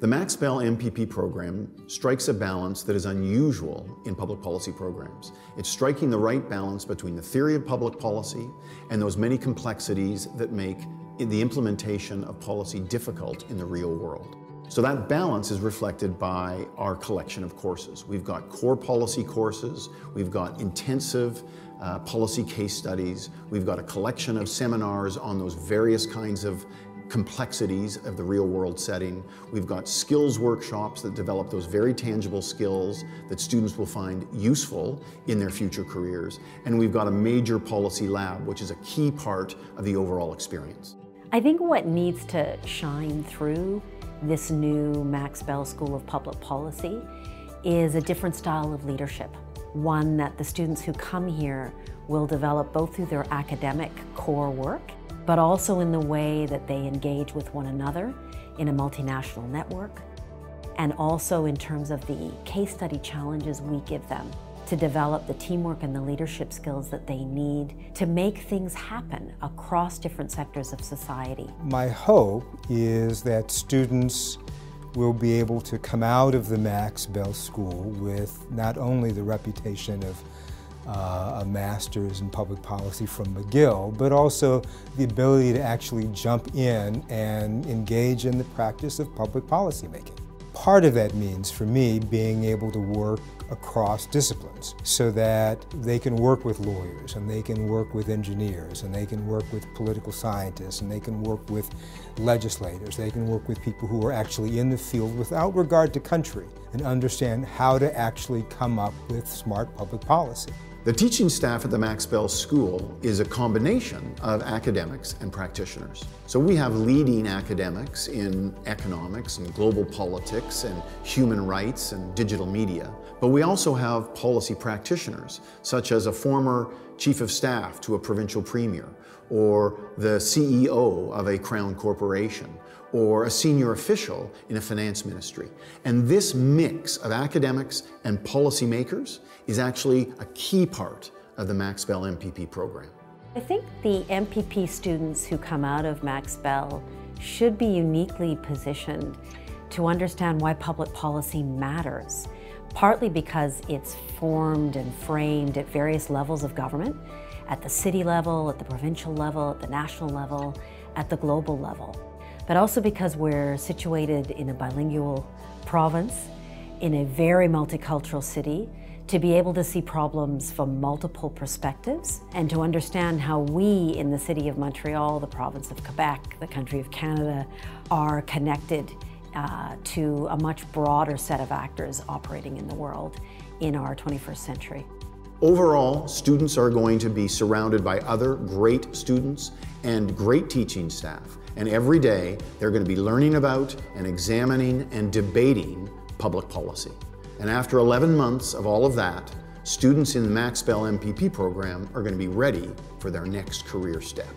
The Max Bell MPP program strikes a balance that is unusual in public policy programs. It's striking the right balance between the theory of public policy and those many complexities that make the implementation of policy difficult in the real world. So that balance is reflected by our collection of courses. We've got core policy courses, we've got intensive uh, policy case studies, we've got a collection of seminars on those various kinds of complexities of the real world setting. We've got skills workshops that develop those very tangible skills that students will find useful in their future careers. And we've got a major policy lab, which is a key part of the overall experience. I think what needs to shine through this new Max Bell School of Public Policy is a different style of leadership. One that the students who come here will develop both through their academic core work but also in the way that they engage with one another in a multinational network, and also in terms of the case study challenges we give them to develop the teamwork and the leadership skills that they need to make things happen across different sectors of society. My hope is that students will be able to come out of the Max Bell School with not only the reputation of uh, a master's in public policy from McGill, but also the ability to actually jump in and engage in the practice of public policy making. Part of that means, for me, being able to work across disciplines so that they can work with lawyers and they can work with engineers and they can work with political scientists and they can work with legislators. They can work with people who are actually in the field without regard to country and understand how to actually come up with smart public policy. The teaching staff at the Max Bell School is a combination of academics and practitioners. So we have leading academics in economics and global politics and human rights and digital media. But we also have policy practitioners, such as a former chief of staff to a provincial premier, or the CEO of a crown corporation, or a senior official in a finance ministry. And this mix of academics and policymakers is actually a key part of the Max Bell MPP program. I think the MPP students who come out of Max Bell should be uniquely positioned to understand why public policy matters, partly because it's formed and framed at various levels of government, at the city level, at the provincial level, at the national level, at the global level but also because we're situated in a bilingual province, in a very multicultural city, to be able to see problems from multiple perspectives and to understand how we in the city of Montreal, the province of Quebec, the country of Canada, are connected uh, to a much broader set of actors operating in the world in our 21st century. Overall, students are going to be surrounded by other great students and great teaching staff and every day, they're going to be learning about and examining and debating public policy. And after 11 months of all of that, students in the Max Bell MPP program are going to be ready for their next career step.